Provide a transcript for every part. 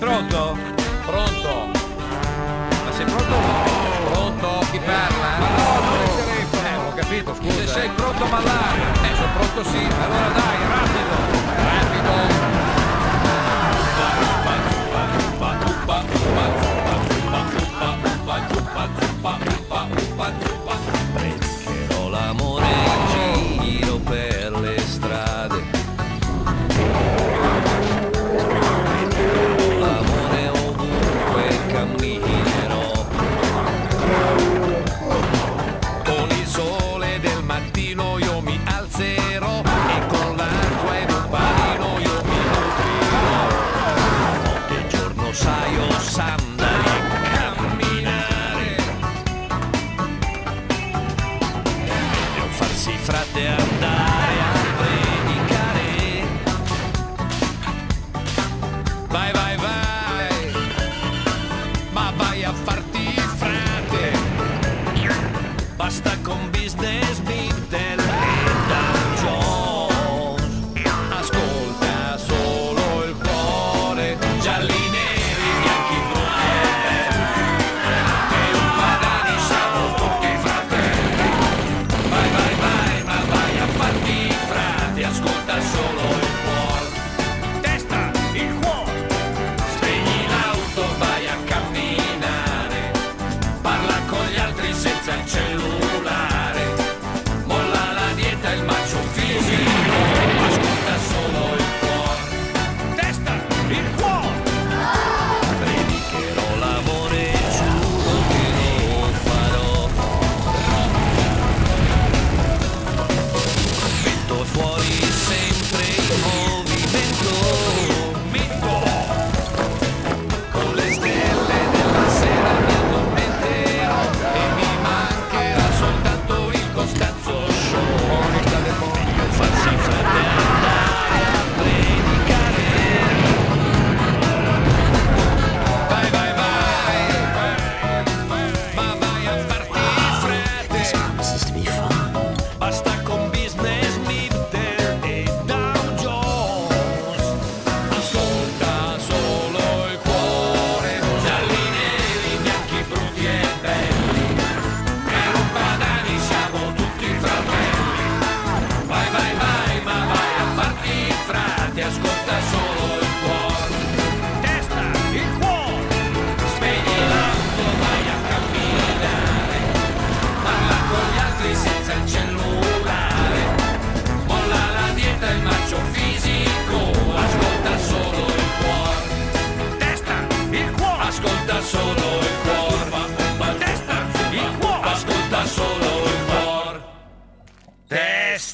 Pronto? Pronto? Ma sei pronto? Pronto? Chi parla? Ma no, non il telefono! Eh, ho capito, scusa. Se sei eh. pronto a ballare! Eh, sono pronto sì, allora dai, rapido! Yeah. there.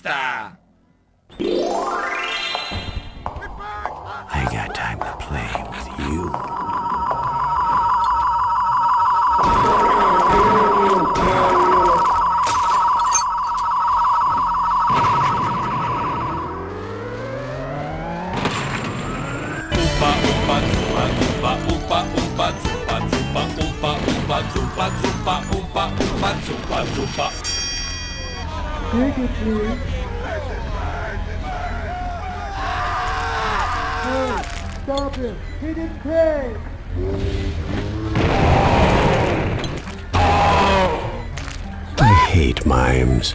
I got time to play with you. Oompa, oompa, zoompa, oompa, oompa, zoompa, zoompa, oompa, oompa, zoompa, zoompa, oompa, oompa, zoompa, zoompa. Burger, please. stop him. He didn't pay. I hate mimes.